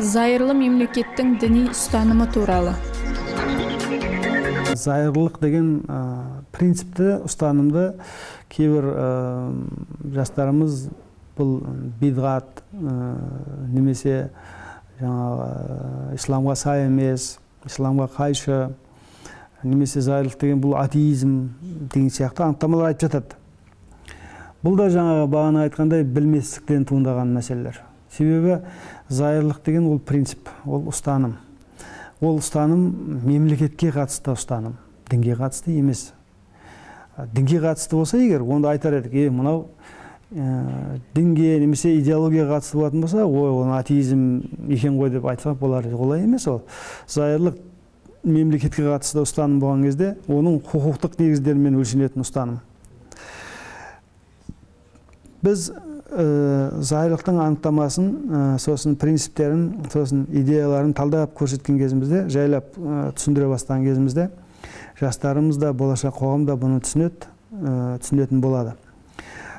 зайырлы мемлекеттің діни ұстанымы туралы. Зайырлық деген принципті ұстанымды кейбір жастарымыз бұл бидғат немесе жаңағы исламға сай емес исламға қайшы немесе зайырлық деген бұл атеизм деген сияқты анықтамалар айтып жатады. Бұл да жаңағы бағана айтқандай білместіктен туындаған мәселелер. Себебі зайырлық деген ол принцип ол ұстаным. Ол ұстаным мемлекетке қатысты ұстаным дінге қатысты емес. Дінге қатысты болса егер онда айтар едік е мынау ә, дінге немесе идеологияға қатысты болатын болса ой ол атеизм екен ғой деп айтсақ болар олай емес ол зайырлық мемлекетке қатысты ұстаным болған кезде оның құқықтық негіздерімен өлшенетін ұстаным. Біз зайырлықтың анықтамасын ә, сосын принциптерін сосын идеяларын талдап көрсеткен кезімізде жайлап ә, түсіндіре бастаған кезімізде жастарымыз да болашақ қоғам да бұны түсінеді түсінетін болады.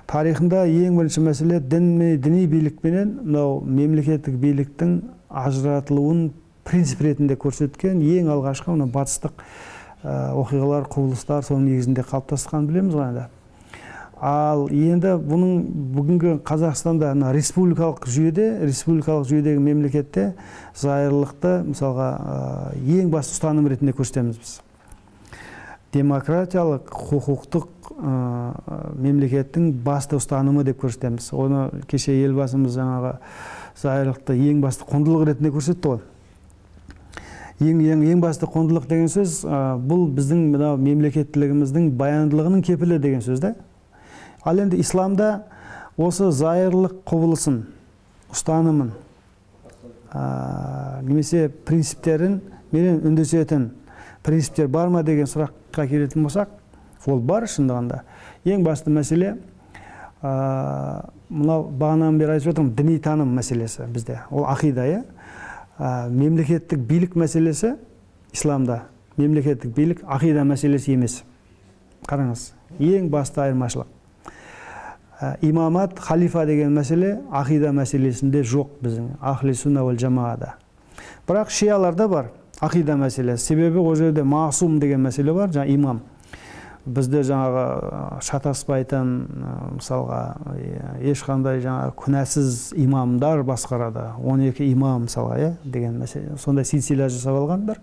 Тарихында ең бірінші мәселе дін діни билікпенен мынау мемлекеттік биліктің ажыратылуын принцип ретінде көрсеткен ең алғашқы мына батыстық оқиғалар құбылыстар соның негізінде қалыптасқанын білеміз ғой енді. Ал енді бұның бүгінгі қазақстанда мына республикалық жүйеде республикалық жүйедегі мемлекетте зайырлықты мысалға ең басты ұстаным ретінде көрсетеміз біз. Демократиялық құқықтық мемлекеттің басты ұстанымы деп көрсетеміз. Оны кеше елбасымыз жаңағы зайырлықты ең басты құндылық ретінде көрсетті ғой. Ең ең ең басты құндылық деген сөз бұл біздің мынау мемлекеттілігіміздің баяндылығының кепілі деген сөз да ал енді исламда осы зайырлық құбылысын ұстанымын немесе принциптерін менен үндесетін принциптер бар ма деген сұраққа келетін болсақ ол бар шындығында. Ең басты мәселе мынау бағанадан бері айтып жатырмын діни таным мәселесі бізде. Ол ақида иә? Мемлекеттік билік мәселесі исламда. Мемлекеттік билік ақида мәселесі емес. Қараңыз ең басты айырмашылық. Имамат халифа деген мәселе ақида мәселесінде жоқ біздің ахли сунна уал жамаада. Бірақ шияларда бар ақида мәселесі себебі ол жерде масум деген мәселе бар жаңа имам. Бізде жаңағы шатаспайтын мысалға ешқандай жаңа күнәсіз имамдар басқарады. 12 имам мысалға иә деген мәселе. Сондай силсила жасап алғандар.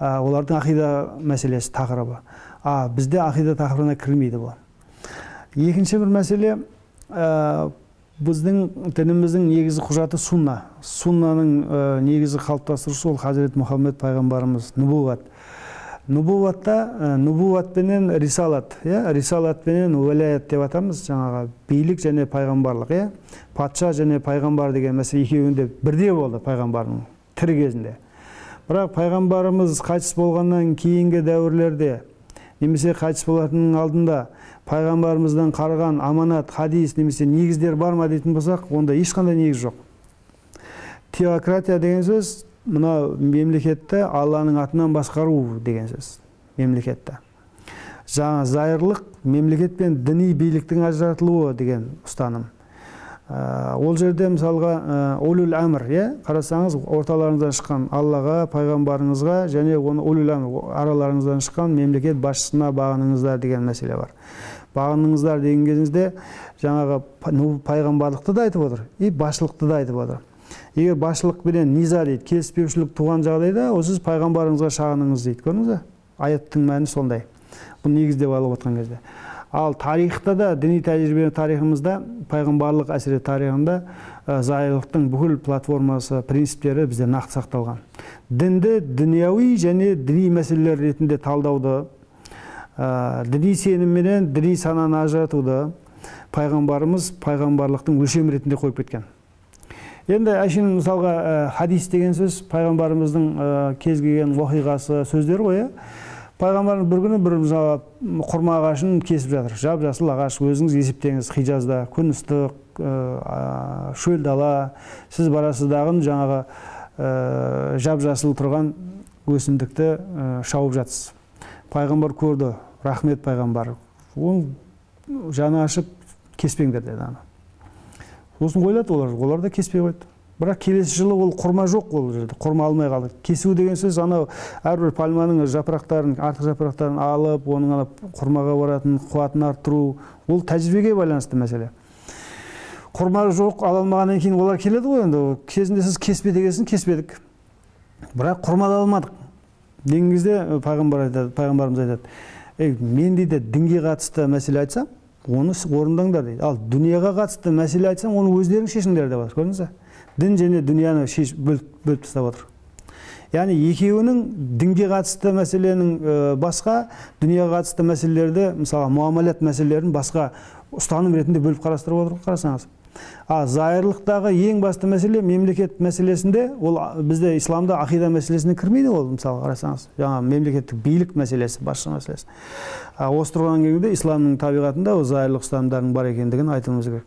Олардың ақида мәселесі тақырыбы. А бізде ақида тақырыбына кірмейді бұл. Екінші бір мәселе біздің дініміздің негізгі құжаты сунна. Суннаның негізі қалыптастырушысы ол хазірет мұхаммед пайғамбарымыз нұбуат нұбуатта нұбуат пенен рисалат иә? Рисалат пенен уәлаят деп атамыз жаңағы билік және пайғамбарлық иә? Патша және пайғамбар деген мәселе екеуінде бірдей болды пайғамбардың тірі кезінде. Бірақ пайғамбарымыз қайтыс болғаннан кейінгі дәуірлерде немесе қайтыс болатынның алдында пайғамбарымыздан қараған аманат хадис немесе негіздер бар ма дейтін болсақ онда ешқандай негіз жоқ. Теократия деген сөз мына мемлекетті алланың атынан басқару деген сөз мемлекетті. Жаңа зайырлық мемлекет пен діни биліктің ажыратылуы деген ұстаным. Ол жерде мысалға улул әмір иә? Қарасаңыз орталарыңыздан шыққан аллаға пайғамбарыңызға және оны улул әмір араларыңыздан шыққан мемлекет басшысына бағыныңыздар деген мәселе бар. Бағыныңыздар деген кезіңізде жаңағы пайғамбарлықты да айтып отыр и басшылықты да айтып отыр. Егер басшылықпенен низа дейді келіспеушілік туған жағдайда ол сіз пайғамбарыңызға шағыныңыз дейді көрдіңіз ба аяттың мәні сондай. Бұл негіздеп алып отқан кезде. Ал тарихта да діни тәжірибе тарихымызда пайғамбарлық әсірет тарихында зайырлықтың бүкіл платформасы принциптері бізде нақты сақталған. Дінді дүнияуи және діни мәселелер ретінде талдауды діни сенім менен діни сананы ажыратуды пайғамбарымыз пайғамбарлықтың өлшемі ретінде қойып кеткен. Енді әшейін мысалға ә, хадис деген сөз пайғамбарымыздың ә, кез келген оқиғасы сөздері ғой иә пайғамбарымыз бір күні бір мысалы құрма ағашын кесіп жатыр. Жап жасыл ағаш өзіңіз есептеңіз хижазда күн ыстық ә, шөл дала. Сіз барасыз дағы жаңағы ә, жап жасыл тұрған өсімдікті ә, шауып жатсыз. Пайғамбар көрді рахмет пайғамбар. Ол жаны ашып кеспеңдер деді аны сосын ойлады олар олар да кеспей қойды. Бірақ келесі жылы ол құрма жоқ ол жерде құрма алмай қалды. Кесу деген сөз анау әрбір пальманың жапырақтарын артық жапырақтарын алып оның ана құрмаға баратын қуатын арттыру ол тәжірибеге байланысты мәселе. Құрма жоқ ала алмағаннан кейін олар келеді ғой енді кезінде сіз кеспе дегенсің кеспедік. Бірақ құрмалай алмадық. Деген кезде пайғамбар айтады пайғамбарымыз айтады ей мен дейді дінге қатысты мәселе айтсам оны орындаңдар дейді. Ал дүнияға қатысты мәселе айтсам оны өздерің шешіңдер деп жатыр көрдіңіз ба дін және дүнияны шеш, бөліп, бөліп тастап отыр. Яғни екеуінің дінге қатысты мәселенің басқа дүнияға қатысты мәселелерді мысалы муамалят мәселелерін басқа ұстаным ретінде бөліп қарастырып отыр қарасаңыз. А зайырлықтағы ең басты мәселе мемлекет мәселесінде ол бізде исламда ақида мәселесіне кірмейді ол мысалы қарасаңыз. Жаңағы мемлекеттік билік мәселесі басшы мәселесі. Осы тұрғыдан келгенде исламның табиғатында ол зайырлық ұстанымдардың бар екендігін айтуымыз керек.